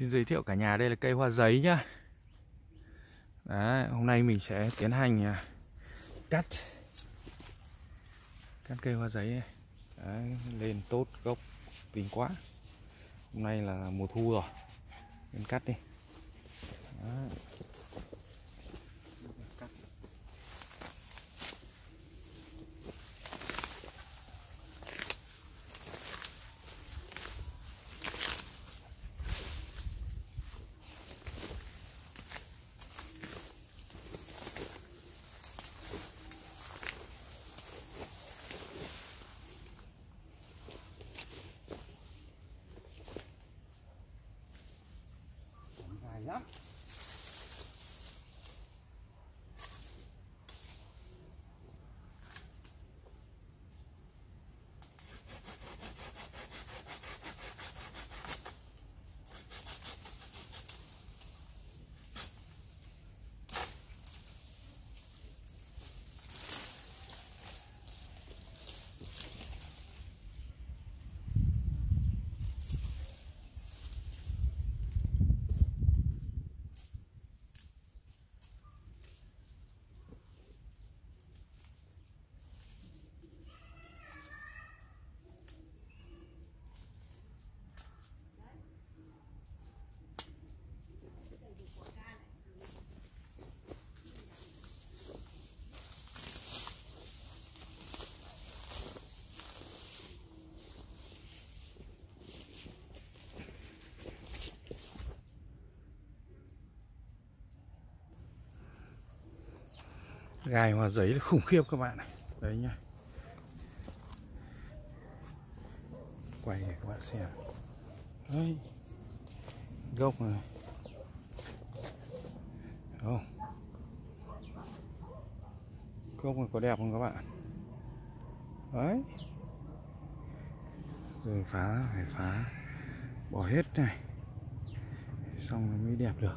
Xin giới thiệu cả nhà đây là cây hoa giấy nhá. Đấy, hôm nay mình sẽ tiến hành à, cắt Cắt cây hoa giấy. Đấy, lên tốt gốc tình quá. Hôm nay là mùa thu rồi Nên cắt đi. Đấy. Gai hoa giấy là khủng khiếp các bạn này. Đấy nhá. Quay để các bạn xem. Đấy. Gốc này. Không Gốc này có đẹp không các bạn? Đấy. Rồi phá, phải phá. Bỏ hết này. Xong mới đẹp được.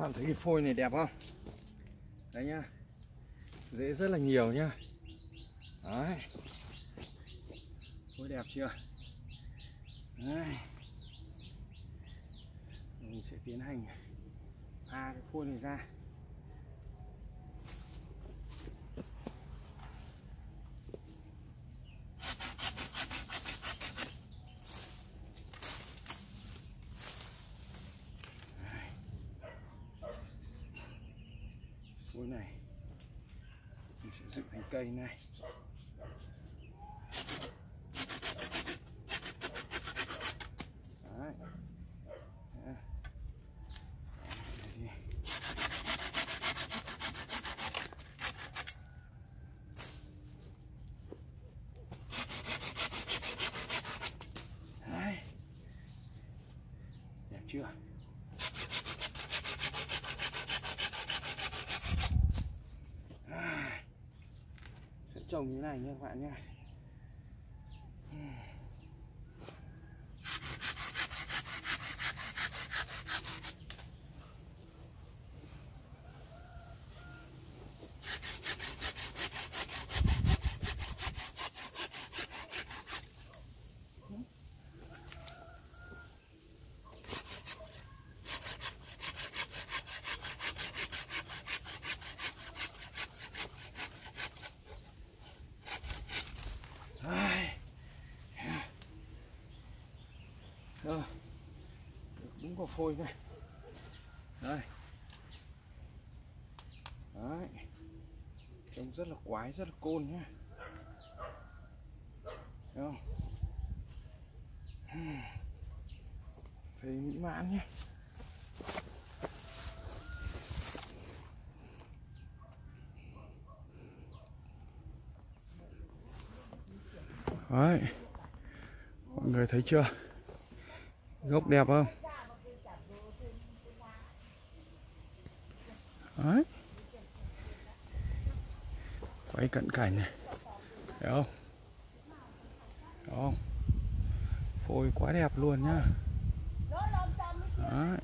bạn thấy cái phôi này đẹp không? Đấy nhá. Dễ rất là nhiều nhá. Đấy. Phôi đẹp chưa? Đấy. Mình sẽ tiến hành pha cái phôi này ra phôi này mình sẽ dựng thành cây này Đấy. Đấy. Đây đi. Đấy. Đẹp chưa? À, sẽ trồng như này nha các bạn nha Ai. Rồi. Được đúng quả phôi này. Đây. Đấy. Trông rất là quái, rất là côn nhá. Thấy không? Phê mỹ mãn nhé. Đấy. Mọi người thấy chưa? Gốc đẹp không? Đấy. Quay cận cảnh này. Thấy không? Thấy không? Phôi quá đẹp luôn nhá. Đấy.